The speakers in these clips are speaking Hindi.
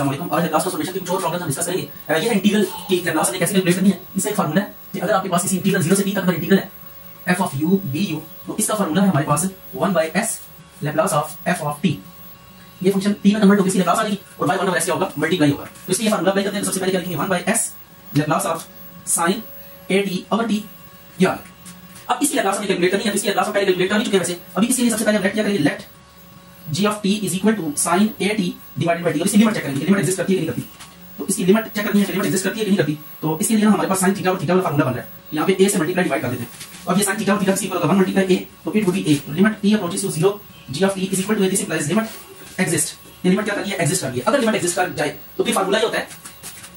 अस्सलाम आज लास्ट ट्रांसफॉर्मेशन की कुछ और प्रॉब्लम हम डिस्कस करेंगे ये इंटीग्रल की लास्ट ने कैसे कैलकुलेट करनी इसका एक फार्मूला कि अगर आपके पास किसी इंटीग्रल 0 से t तक का integral f of u du तो इसका फार्मूला हमारे पास 1 by s Laplace of f of t ये फ़ंक्शन t में कन्वर्ट होकर इसकी लैप्लास आ जाएगी, और by 1 over s क्या होगा? मल्टीप्लाई होगा। तो इसलिए फार्मूला अप्लाई करते हैं तो सबसे पहले क्या लिखेंगे? 1 by s Laplace of sin at over t या अब इसकी लैप्लास हमें कैलकुलेट करनी है तो इसकी लैप्लास पहले कैलकुलेट कर चुके हैं वैसे। अभी इसके लिए सबसे पहले हम लेट क्या करेंगे? Let of t is equal to sin a t divided by t और इसकी लिमिट चेक करेंगे लिमिट एग्जिस्ट करती है कि नहीं करती। तो इसकी लिमिट चेक करनी है लिमिट एग्जिस्ट करती है कि नहीं करती तो इसके लिए हमारे पास sin थीटा और थीटा वाला फार्मूला बन रहा है। यहाँ पे a से मल्टीप्लाई डिवाइड कर देते हैं। अब ये sin थीटा और थीटा इक्वल होगा? 1 मल्टीप्लाई a तो it would be a limit t approaches to 0 g of t is equal to a this implies limit exist ये लिमिट क्या कर रही है? एग्जिस्ट कर रही है। अगर लिमिट एग्जिस्ट कर जाए तो फिर फार्मूला ये होता है।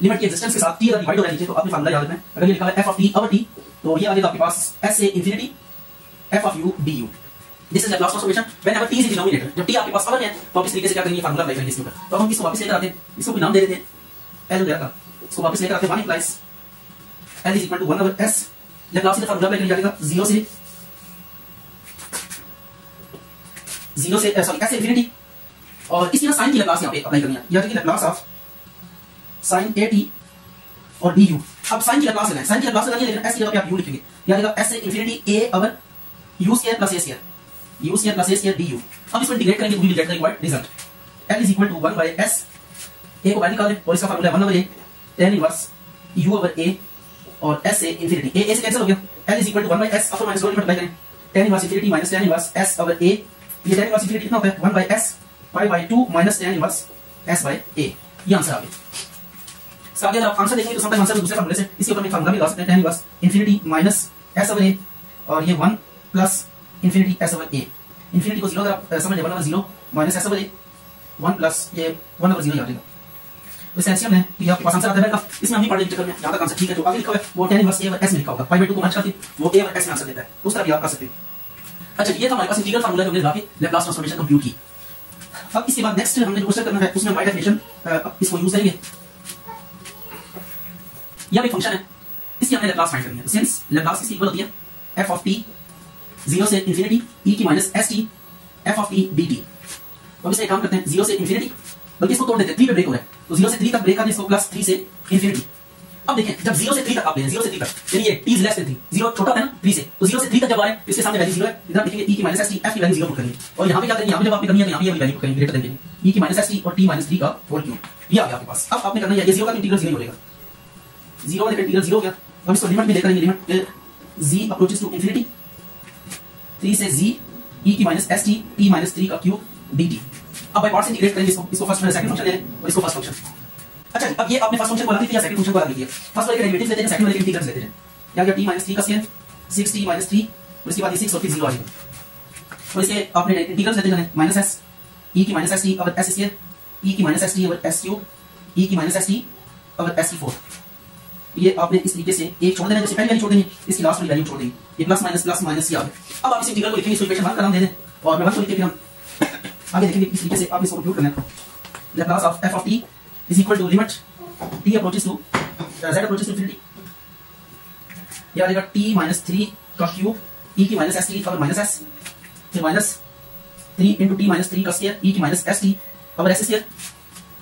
लिमिट की एग्जिस्टेंस के साथ t अगर डिवाइड हो जाए तो आपने फार्मूला याद रखना है। अगर ये लिखा है f of t over t तो ये आ जाएगा आपके पास s से infinity f of u du this is Laplace transformation whenever t is denominator जब t आपके पास अवर है तो आप इस तरीके से क्या करेंगे फार्मूला अप्लाई करेंगे इसके ऊपर तो हम इसको वापस लेकर आते हैं इसको कोई नाम दे देते हैं l वगैरह का इसको वापस लेकर आते हैं 1 implies l is equal to 1 over s. Laplace का फार्मूला अप्लाई करेंगे जाएगा 0 से 0 से सॉरी s से इंफिनिटी और इसी तरह sin की लैप्लास यहाँ पे अप्लाई करनी है या कि लैप्लास ऑफ़ sin at और du अब sin की लैप्लास है sin की लैप्लास लगानी है लेकिन s की जगह पे आप u लिखेंगे या जाएगा s से infinity a over u square plus a square u square plus a square du अब इसको इंटीग्रेट करेंगे तो we will get the required result l is equal to 1 by s a को बाहर निकाल और इसका formula 1 over a tan inverse u over a और s से इंफिनिटी a a से कैंसिल हो गया। L is equal to 1 by s upper minus 2 multiply करें। Tan inverse infinity minus tan inverse s over a ये tan इनवर्स इंफिनिटी कितना होता है? 1 by s pi by 2 minus tan inverse s by a ये आंसर आ गया। इसका अगर आप आंसर देखेंगे तो समटाइम आंसर दूसरे फार्मूले से। इसके ऊपर मैं फार्मूला भी लगा सकते हैं। Tan inverse infinity minus s over a, और ये 1 plus infinity s over a. Infinity को 0 अगर आप समझ लें 1 over 0 minus s over a 1 plus ये 1 ओवर 0 आ जाएगा तो इस एलसीएम है कि आपके पास आता है। इसमें हम नहीं पढ़ चक्कर में यहाँ ठीक है, जो आगे लिखा हुआ है, वो tan inverse a over s में लिखा होगा। पाई बाय 2 को मर्ज करके वो a ओवर s में आंसर देता है। उस तरह भी आप कर सकते हैं। अच्छा ये था हमारे पास इंटीग्रल फार्मूला हमने लगा के लैप्लास ट्रांसफॉर्मेशन कंप्यूट की। अब इसके बाद नेक्स्ट हमने जो क्वेश्चन करना है, उसमें बाय डेफिनेशन इसको यूज़ करेंगे। यह एक फ़ंक्शन है। इसकी हमने लैप्लास फाइंड करनी है। सिंस लैप्लास किसकी इक्वल होती है f ऑफ़ t 0 से इंफिनिटी e की minus st f of t dt तो अब इसे काम करते हैं 0 से इंफिनिटी बल्कि इसको तोड़ देते हैं 3 पे ब्रेक हो रहा है। तो 0 से 3 तक ब्रेक करते इसको प्लस 3 से इंफिनिटी अब देखें जब 0 से 3 तक आप ले 0 से 3 तक, यानी ये इज़ लेस देन 3 0 छोटा है ना 3 से तो 0 से 3 तक जब आ रहे हैं, इसके सामने वैल्यू 0 है, इधर लिखेंगे e की माइनस st f की वैल्यू 0 पुट करेंगे। और यहाँ पे क्या करेंगे, यहाँ पे जब आपने करनी है तो यहाँ पे ये वैल्यू करेंगे ग्रेटर देन e की माइनस st और टी माइनस थ्री का होल क्यूब ये आ गया आपके पास। अब आपने करना है, ये 0 का इंटीग्रल 0 हो जाएगा। 0 का इंटीग्रल 0 हो गया। अब इसको लिमिट लेकर आएँगे limit z approaches to infinity 3 से जी e की माइनस st t माइनस 3 का क्यूब dt. अब बाय पार्ट्स इंटीग्रेट करेंगे इसको इसको फ़र्स्ट सेकंड फ़ंक्शन लें और इसको फ़र्स्ट फ़ंक्शन अच्छा अब ये आपने फ़र्स्ट फ़ंक्शन को लगा दिया सेकंड फ़ंक्शन को लगा दिया. फ़र्स्ट वाले के लेते हैं सेकंड वाले के इंटीग्रल्स लेते हैं. या t माइनस 3 का स्क्वायर 6t माइनस 3 और इसके बाद 6 और फिर 0 आ जाएगा. और इसके आपने इंटीग्रल्स लेते हैं माइनस s e की minus st over s square e की minus st over s cube e की माइनस st ओवर s की 4 ये आपने इस तरीके से एक छोड़ देना जैसे पहली छोड़ देंगे, इसकी लास्ट वाली वैल्यू छोड़ देंगे। ये प्लस माइनस प्लस माइनस ये अब आप इस इंटीग्रल को लिखेंगे, इसको इक्वेशन 1 का दे दें और मैं 1 को लिख के हम आगे देखेंगे इस तरीके से आप इसको कंप्यूट करना है। Of f of t is equal to limit t approaches to z approaches to infinity ये आ जाएगा t माइनस 3 का क्यूब e की minus st power minus s, फिर माइनस 3 into t माइनस 3 का स्क्वायर e की minus st power s square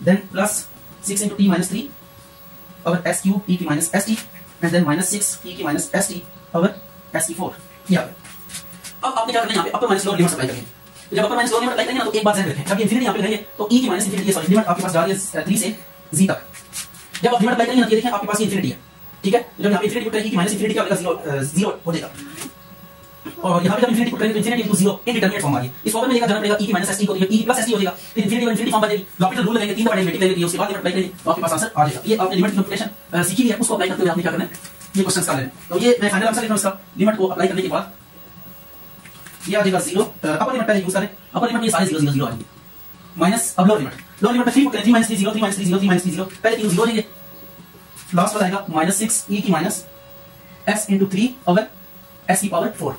then plus 6 into t minus 3 power s cube e की minus st and then minus 6 e की माइनस st over s की 4 यहाँ पे अब आपने क्या करना है यहाँ पे? Upper minus lower limit apply करेंगे तो जब upper minus lower limit apply करेंगे ना तो एक बात ध्यान रखें। जब ये इन्फिनिटी यहाँ पे रहेंगे तो e की माइनस इन्फिनिटी सॉरी लिमिट आपके पास जा रही है थ्री से जी तक। जब आप लिमिट अप्लाई करेंगे ना तो ये देखें आपके पास ये इंफिनिटी है। ठीक है? जब यहाँ पे इन्फिनिटी पुट करेंगे की माइनस इन्फिनिटी का ज़ीरो ज़ीरो हो जाएगा। और यहाँ पे जब इंफिनिटी पुट करेंगे तो infinity into zero indeterminate form आ गई इस फॉर्म में लेकर जाना पड़ेगा e की माइनस st को e प्लस st हो जाएगा फिर इंफिनिटी और इंफिनिटी फॉर्म बनेगी लॉपिटल रूल लगाएँगे तीन दफ़ा डेरिवेटिव लेंगे उसके बाद लिमिट करेंगे तो आपके पास आंसर आ जाएगा। ये आपने लिमिट कंप्यूटेशन सीखी है, उसको अप्लाई करते हुए आपने क्या करना है? ये क्वेश्चंस कर लेना तो ये मैं फाइनल आंसर लिख रहा हूँ इसका। लिमिट को अप्लाई करने के बाद ये आ जाएगा ज़ीरो अपर लिमिट पहले यूज़ करें अपर लिमिट ये सारे ज़ीरो ज़ीरो ज़ीरो जाएँगे। माइनस अब लोअर लिमिट लोअर लिमिट में थ्री पुट करें three minus three zero three minus three zero three minus three zero पहले तीन ज़ीरो लेंगे। लास्ट वाला आएगा माइनस सिक्स ई की minus S into three S की पावर फोर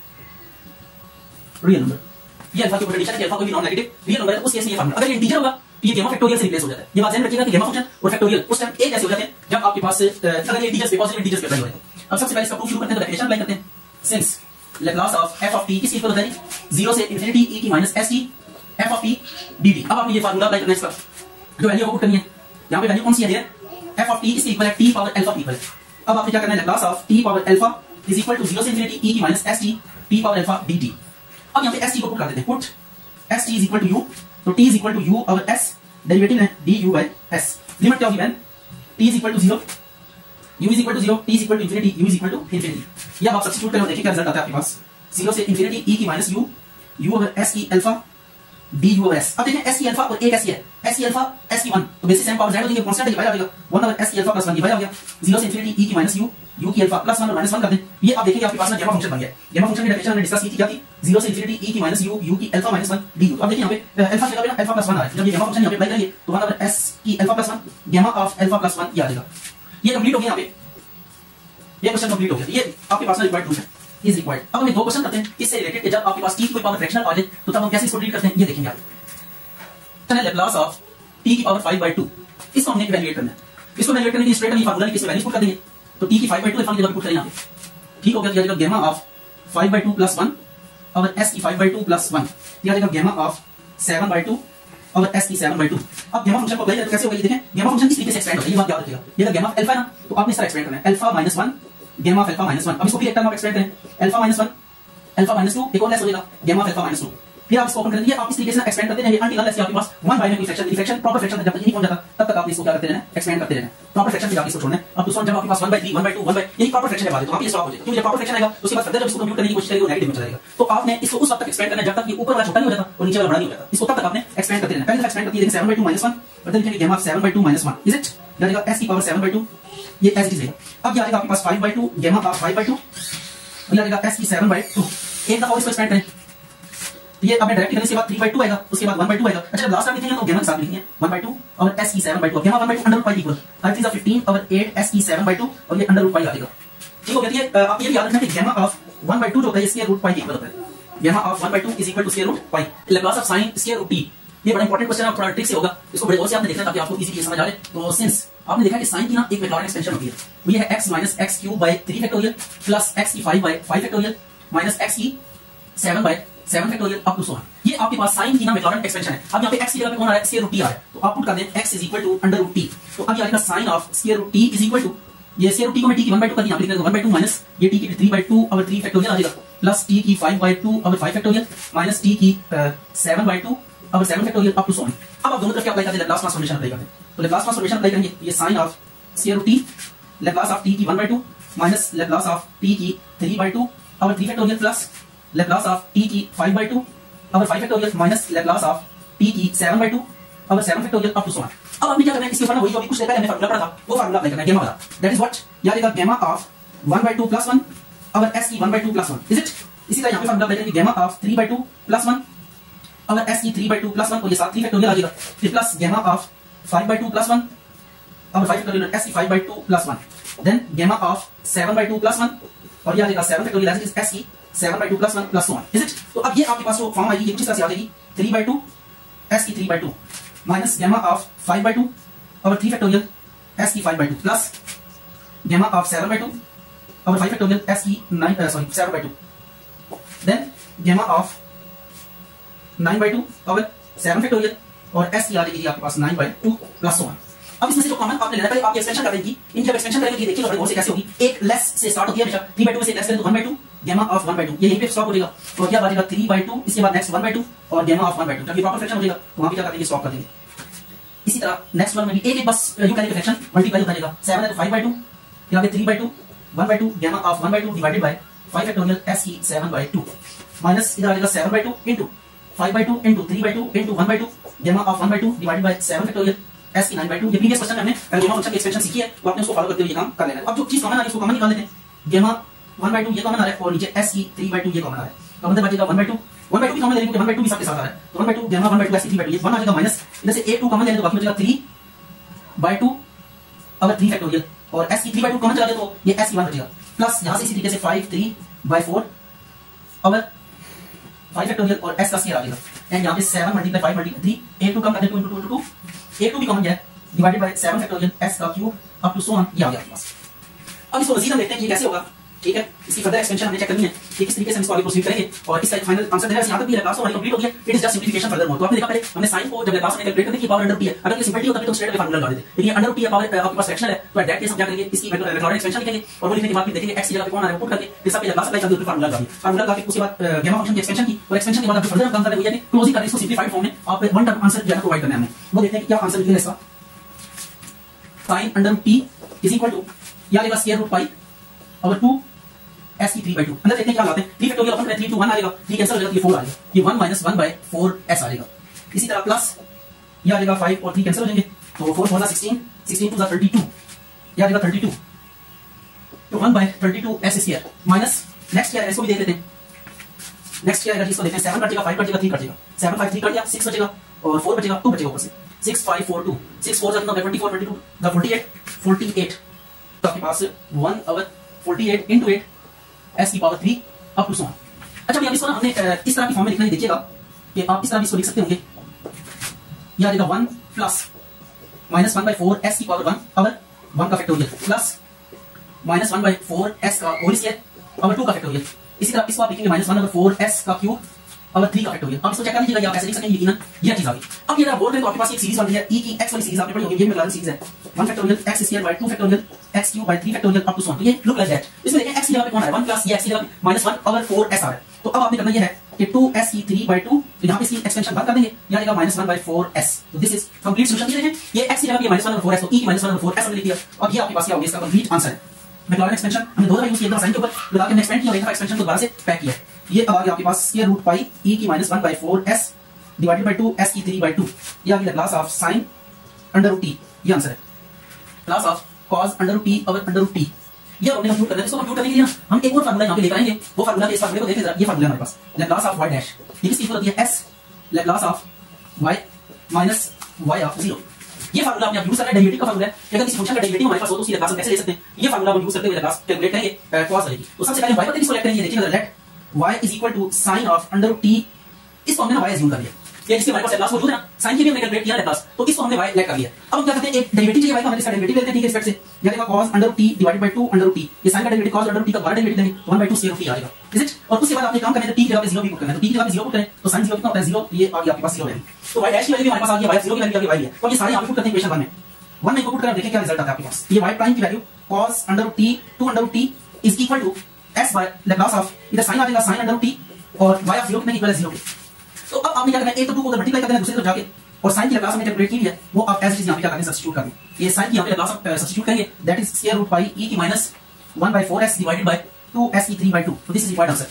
रियल नंबर ये अल्फ़ा की कंडीशन है अल्फ़ा कोई भी नॉन नेगेटिव रियल नंबर है उस केस में ये फार्मूला अगर ये इंटीजर होगा तो ये गेमा फैक्टोरियल से रिप्लेस हो जाता है ये बात ध्यान रखिएगा कि गेमा फ़ंक्शन और फैक्टोरियल उस टाइम एक ऐसे हो जाते हैं जब आपके पास अगर ये इंटीजर्स पे पॉजिटिव इंटीजर्स पे अप्लाई हो जाए अब सबसे पहले इसका प्रूफ शुरू करते हैं तो डेफिनेशन अप्लाई करते हैं since Laplace of F of T किस इक्वल होता है ज़ीरो से इंफिनिटी ई की minus T F of D T अब आपने ये फार्मूला अप्लाई करना है इसका जो वैल्यू आपको करनी है यहाँ पे वैल्यू कौन सी है F of T is equal है टी पावर अल्फ़ा इक्वल अब आपने क्या करना है Laplace of T power alpha is equal to zero से इंफिनिटी ई की minus T T power alpha T अब यहाँ पे एस टी को पुट कर देते हैं। Put S T is equal to U तो T is equal to U और एस डेरिवेटिव है D U by S limit क्या होगी man T is equal to zero U is equal to zero T is equal to infinity U is equal to infinity या आप सब्सिट्यूट करो देखिए क्या रिज़ल्ट आता है आपके पास। ज़ीरो से इंफिनिटी ई की माइनस यू यू और एस की अल्फ़ा डी यू एस अब देखें एस की अल्फ़ा और एक एस की है। एस की अल्फ़ा एस की वन तो बेसिस एम पावर जेड हो जाएगा कांस्टेंट है डिवाइड हो जाएगा वन ओवर एस की अल्फ़ा प्लस वन डिवाइड हो गया ज़ीरो से इंफिनिटी ई की माइनस यू यू की अल्फ़ा प्लस वन और माइनस वन कर दें। ये आप देखिए आपके पास ना गेमा फ़ंक्शन बन गया। गेमा फ़ंक्शन की डेफिनेशन हमने डिस्कस की थी क्या थी? ज़ीरो से इंफिनिटी ई की माइनस यू यू की alpha minus one D U अब देखिए यहाँ पे अल्फ़ा जगह पे अल्फ़ा प्लस वन आ रहा है। जब ये गेमा फ़ंक्शन यहाँ पे अप्लाई करेंगे तो वन ओवर एस की alpha plus one gamma of alpha plus one ये आ जाएगा ये कंप्लीट हो गया यहाँ पे। ये क्वेश्चन कंप्लीट हो गया। ये आपके पास ना रिक्वायर्ड प्रूफ है। इज़ रिक्वायर्ड अब हम दो क्वेश्चन करते हैं। इससे रिलेटेड जब आपके पास टी की कोई पावर फ्रैक्शनल आ जाए तो तब हम कैसे इसको डील करते हैं, ये देखेंगे आप। लैप्लास ऑफ़ टी की पावर 5 बाय 2 इसको हमने इवैल्यूएट करना है। इसको इवैल्यूएट करने के स्ट्रेट हम फार्मूला लिख वैल्यू पुट कर देंगे। तो टी की 5 बाय 2 फ़ंक्शन पुट करें यहाँ पे ठीक हो गया? जाएगा गेमा ऑफ़ 5 बाय 2 प्लस 1 और एस की 5 बाय 2 प्लस 1 यह जाएगा गेमा ऑफ़ 7 बाय 2 और एस की 7 बाय 2 अब गेमा फ़ंक्शन को अप्लाई कैसे होगा देखें। गेमा फ़ंक्शन किस तरीके से एक्सपेंड होता ये बात याद रखिएगा। ये गेमा अल्फ़ा ना? तो आपने इसका एक्सपेंड करना है। अल्फ़ा माइनस 1 गेमा ऑफ़ अल्फ़ा माइनस वन अब इसको भी एक टर्म आप एक्सपेंड करें। Alpha minus one alpha minus two एक और लेस हो जाएगा गेमा अल्फ़ा माइनस 2 फिर आप इसको कर आप इस तरीके से एक्सपेंड करते रहेंगे आपके पास वन बाय में कोई प्रॉपर फ्रैक्शन जब तक नहीं जाता, तब तक आप इसको क्या करते रहना एक्सपेंड करते रहना प्रॉपर फ्रैक्शन फिर आप इसको छोड़ना अब दूसरा जब आपके पास 1 बाय 3 1 बाय 2 1 बाय यही प्रॉपर फ्रैक्शन है। तो आप ये हो जाएगा। प्रॉपर फ्रैक्शन आएगा, उसके बाद फर्दर जब इसको कंप्यूट करने की कोशिश करेंगे नेगेटिव में जाएगा। तो आपने इसको उस तक एक्सपेंड करना जब तक ये ऊपर वाला छोटा नहीं हो जाता, और नीचे वाला बड़ा नहीं हो जाता। इसको तब तक आपने एक्सपेंड करते रहना पहले एक्सपेंड करती है 7 बाय 2 1 और देन लिखेंगे गेम ऑफ़ 7 बाय 2 1 इज़ इट जाएगा s की पावर 7 बाय 2 ये इट इज़ अब ये आएगा आपके पास 5 बाय 2 गेम ऑफ़ 5 बाय 2 और ये s की 7 बाय 2 एक दफ़ा इसको एक्सपेंड करें। तो ये आपने डायरेक्ट करने के बाद 3 by 2 आएगा, उसके बाद 1 by 2 आएगा। अच्छा जब लास्ट टाइम तो गेमा के साथ लिखेंगे 1 by 2 और s की 7 by 2 गेमा 1 by 2 अंडर पाई इक्वल 5 3 15 और 8 s की 7 by 2 और ये अंडर रूट पाई आ जाएगा। ठीक हो गया ये आप ये याद रखना कि गेमा ऑफ़ 1 by 2 जो होता है स्क्वायर रूट पाई इक्वल होता है। Gamma of 1 by 2 is equal to square root pi Laplace of sin square root t ये बड़ा इंपॉर्टेंट क्वेश्चन है थोड़ा ट्रिक से होगा। इसको बड़े गौर से आपने देखना ताकि आपको इजीली समझ आ जाए। तो सिंस आपने देखा कि साइन की ना एक मैक्लॉरिन एक्सपेंशन होती है। वो ये है x minus x cube by three factorial plus x की 5 बाई 5 फैक्टोरियल माइनस x की 7 by seven factorial up to so ये आपके पास साइन की ना मैक्लॉरिन एक्सपेंशन है। अब यहाँ पे x की जगह पे कौन आ रहा है? स्क्वायर रूट t आ रहा है। तो आप पुट कर दें x is equal to under root t तो अब ये आएगा sine of square root t is equal to ये स्क्वायर रूट t को मैं t की 1 by 2 कर दिया। लिख देता 1 2 माइनस ये t की 3 by 2 और 3 फैक्टोरियल आ जाएगा। प्लस t की 5 by 2 और 5 फैक्टोरियल माइनस t की 7 by 2 और 7 फैक्टोरियल अप टू सो अब आप दोनों तरफ़ अप्लाई करते हैं? लाप्लास ट्रांसफॉर्मेशन अप्लाई करते हैं। तो लाप्लास ट्रांसफॉर्मेशन अप्लाई करेंगे। ये sine of square root t Laplace of t की 1 by 2 minus Laplace of t की 3 by 2 और 3 factorial plus Laplace of t की 5 by 2 और 5 factorial minus Laplace of t की 7 by 2 और 7 फैक्टोरियल अप टू सो अब आपने क्या करना है? इसके ऊपर वही जो कुछ पहले हमने फार्मूला पढ़ा था। वो फार्मूला अप्लाई करना है गेमा वाला। दैट इज़ व्हाट याद रखिएगा गेमा ऑफ़ 1 by 2 plus 1 और s की 1 by 2 plus 1 इज़ इट इसी तरह यहाँ पे फार्मूला अप्लाई करेंगे गेमा ऑफ़ 3 by 2 plus 1 और s की 3 by 2 plus 1 और ये साथ 3 फैक्टोरियल आ जाएगा। फिर plus gamma of 5 by 2 plus 1 और 5 फैक्टोरियल s की 5 by 2 plus 1 then gamma of 7 by 2 plus 1 और ये आ जाएगा 7 फैक्टोरियल s की 7 by 2 plus 1 plus 1 is it तो अब ये आपके पास वो फॉर्म आएगी, ये कुछ इस तरह से आ जाएगी? 3 by 2 s की 3 by 2 minus gamma of 5 by 2 और 3 फैक्टोरियल s की 5 by 2 plus gamma of 7 by 2 और 5 फैक्टोरियल s की 9 sorry 7 by 2 then gamma of 9 by 2 और 7 फैक्टोरियल और s की आ जाएगी आपके पास नाइन बाई टू प्लस 1 अब इसमें से जो कॉमन आपने लेना पहले आप एक्सपेंशन कर देंगे इन एक्सपेंशन करेंगे देखिए बहुत से कैसे होगी। एक लेस से स्टार्ट होती है हमेशा 3 by 2 से लेस करें तो 1 by 2 गेमा ऑफ़ 1 by 2 ये यहीं पे स्टॉप हो जाएगा। तो क्या बचेगा 3 by 2 इसके बाद नेक्स्ट 1 by 2 और गेमा ऑफ़ 1 by 2 जब ये प्रॉपर फ्रैक्शन हो जाएगा तो वहाँ पे क्या कर देंगे स्टॉप कर देंगे। इसी तरह नेक्स्ट वन में भी एक एक बस, यू करेंगे फ्रैक्शन मल्टीप्लाई होता जाएगा। 7 है तो 5 by 2 यहाँ पे 3 by 2 1 by 2 gamma of 1 by 2 divided by 5 factorial s की 7 by 2 माइनस इधर आ जाएगा 7 by 2 into 5 by 2 into 3 by 2 into 1 by 2 gamma of 1 by 2 divided by 7 factorial s की 9 by 2 ये प्रीवियस क्वेश्चन हमने गेमा फ़ंक्शन की एक्सपेंशन सीखी है वो आपने उसको फॉलो करते हुए काम कर लेना है। अब जो चीज़ कॉमन आ रही है उसको कॉमन निकाल लेते हैं। गेमा 1 by 2 ये कॉमन आ रहा है, और नीचे s की 3 by 2 ये कॉमन आ रहा है। तो मतलब बचेगा 1 by 2 वन बाई टू भी कॉमन ले लेंगे वन बाई टू भी सबके साथ आ रहा है। तो one by two one by two s three by two one uh minus इधर से ए टू कॉमन ले तो बाकी बचेगा थ्री बाई टू अगर थ्री फैक्टोरियल और एस की थ्री बाई टू कॉमन चला जाए तो ये एस की वन बचेगा। प्लस यहाँ से इसी तरीके से फाइव थ्री बाई फोर अगर फाइव फैक्टोरियल और एस का स्केयर आ जाएगा। एंड यहाँ पे seven multiply five multiply three a two कम कर two into two two a two भी कॉमन है। Divided by seven factorial s का cube up to so on ये आ गया अब इसको मजीद हम देखते हैं कि कैसे होगा। ठीक है? इसकी फर्दर एक्सपेंशन हमें चेक करनी है। कि किस तरीके से हम इसको आगे प्रोसीड करेंगे और इसका फाइनल आंसर देना यहाँ तक भी क्लास हमारी कंप्लीट हो गया it is just simplification further more तो आपने देखा पहले, हमने साइन को जब क्लास में कैलकुलेट करने की पावर अंडर है। अगर ये सिंपलिटी होता तो स्ट्रेट अवे फार्मूला लगा देते लेकिन अंडर है पावर आपके पास फ्रैक्शनल है तो एट दैट केस हम क्या करेंगे? इसकी मैक्लॉरिन एक्सपेंशन लिखेंगे और वो लिखने के बाद फिर देखेंगे एक्स की जगह पे कौन आ रहा है पुट करके, फिर सब क्लास अप्लाई करके फार्मूला लगा दिया फार्मूला लगा के उसके बाद गामा फ़ंक्शन की एक्सपेंशन की और एक्सपेंशन के बाद आप फर्दर काम कर रहे क्लोजिंग करके इसको सिंपलीफाइड फॉर्म में आप वन टर्म आंसर जो है प्रोवाइड करना है हमें वो देखते हैं क्या आंसर निकलेगा इसका। Sin under p is equal to या आएगा स्क्वायर रूट पाई और 2 एस की थ्री बाई टू अंदर देखते क्या लाते हैं थ्री फैक्टोरियल अपन थ्री टू वन आ थ्री कैंसिल हो जाएगा ये फोर आ ये one minus one by four s आ इसी तरह प्लस ये आ फाइव और थ्री कैंसिल हो जाएँगे तो four four sixteen sixteen two thirty two ये आ थर्टी टू तो one by thirty two s square minus next क्या है इसको भी देख लेते हैं। नेक्स्ट क्या इसको देखते हैं सेवन कटेगा फाइव कटेगा थ्री कटेगा सेवन फाइव थ्री कट गया सिक्स बचेगा और फोर बचेगा टू बचेगा ऊपर से। Six five four two six four कितना twenty four twenty two forty eight forty eight तो आपके पास one over forty eight into eight s की power three up to so on अच्छा भैया, इसको ना हमने इस तरह की फॉर्म में लिखना देखिएगा कि आप इस तरह इसको लिख सकते होंगे। यह जाएगा one plus minus one by four s की पावर वन अवर वन का factorial plus minus one by four s का होल स्क्वायर अवर टू का फैक्टोरियल इसी तरह इसको आप लिखेंगे minus one over four s का क्यूब अवर थ्री का फैक्टोरियल आप इसको चेक कर लीजिएगा आप ऐसे लिख सकेंगे यकीनन यह चीज़ आ गई। अब ये अगर बोल रहे हैं तो आपके पास एक सीरीज़ बन है ई की एक्स वाली सीरीज़ आपने पढ़ी होगी, ये मेरा सीरीज़ है। One factorial x square by two factorial x cube by three factorial up to so on ये लुक लाइक दैट इसमें देखें एक्स की जगह पे कौन है? वन प्लस ये एक्स की जगह minus one over four s आ रहा है। तो अब आपने करना ये है कि टू एस की थ्री बाई टू यहाँ पे इसकी एक्सपेंशन बंद कर देंगे। यहाँ आएगा minus one by four s तो दिस इज़ कंप्लीट सोल्यूशन ये देखें, ये एक्स की जगह माइनस वन फोर एस तो e minus one four s हमने लिख दिया। और ये आपके पास क्या होगा इसका कंप्लीट आंसर है। मैक्लॉरिन एक्सपेंशन हमने दो दफ़ा यूज़ किया साइन के ऊपर। लगा के एक्सपेंड किया और एक एक्सपेंशन को दोबारा से पैक किया। ये अब आ गया आपके पास स्क्वायर रूट पाई ई की minus one by four s divided by two s की थ्री बाई टू ये आ class of sine under t ये आंसर है। Class of cos under t और अंडर टी ये हमने कंप्यूट करना है, इसको कंप्यूट करने के लिए हम एक और फार्मूला यहाँ पे लेकर आएँगे। वो फार्मूला के इस फार्मूले को देखें जरा, ये फार्मूला हमारे पास। लैप्लास ऑफ़ y डैश ये किसकी इक्वल होती है? S Laplace of y minus y ऑफ़ 0 ये फार्मूला आपने यूज़ करना है डेरिवेटिव का फार्मूला है। अगर किसी फ़ंक्शन का डेरिवेटिव हमारे पास हो तो उसकी लैप्लास कैसे ले सकते हैं? ये फार्मूला हम यूज़ करते हुए लैप्लास कैलकुलेट करेंगे। cos वाले की तो सबसे पहले y पर इसको देखिए let y is equal to sin of under root t. इस फॉर्म में y एज्यूम कर लिया ये जिसके हमारे पास लैप्लास मौजूद है ना? साइन की भी हमने कैलकुलेट किया लैप्लास तो इस फॉर्म में y लेट कर लिया। अब हम क्या करते हैं? एक डेरिवेटिव चाहिए y का हमने इसका डेरिवेटिव लेते हैं, ठीक है रिस्पेक्ट से। ये आएगा cos under t divided by 2 under t ये साइन का डेरिवेटिव cos अंडर t का बारह डेरिवेटिव लेंगे तो 1 बाय 2 स्क्वायर t आएगा इज़ इट और उसके बाद आपने काम करना है, t की जगह पे 0 भी पुट करना है। तो t की जगह पे 0 पुट करें तो sin 0 कितना होता है? 0 ये आ गया आपके पास 0 वैल्यू तो y डैश की वैल्यू हमारे पास आ गई, y 0 की वैल्यू आ गई, y है। और ये सारे आप पुट करते हैं इक्वेशन 1 में। 1 में पुट कर देखें क्या रिज़ल्ट आता है आपके पास। ये y प्राइम की value cos under t 2 under t is equal to s बाय लैप्लास ऑफ़ इधर साइन आ जाएगा साइन अंडर टी और वाई ऑफ़ ज़ीरो कितना इक्वल है ज़ीरो तो अब आपने क्या करना है? एक तो टू को मल्टीप्लाई कर देना दूसरे तरफ़ जाके, और साइन की लैप्लास हमने कैलकुलेट की है, वो आप एज इज़ यहाँ पे क्या करेंगे सब्स्टिट्यूट कर दें। ये साइन की यहाँ पे लैप्लास सब्स्टिट्यूट करेंगे that is square root pi e की minus 1 by 4s divided by 2s की 3 बाय 2 तो दिस इज़ रिक्वायर्ड आंसर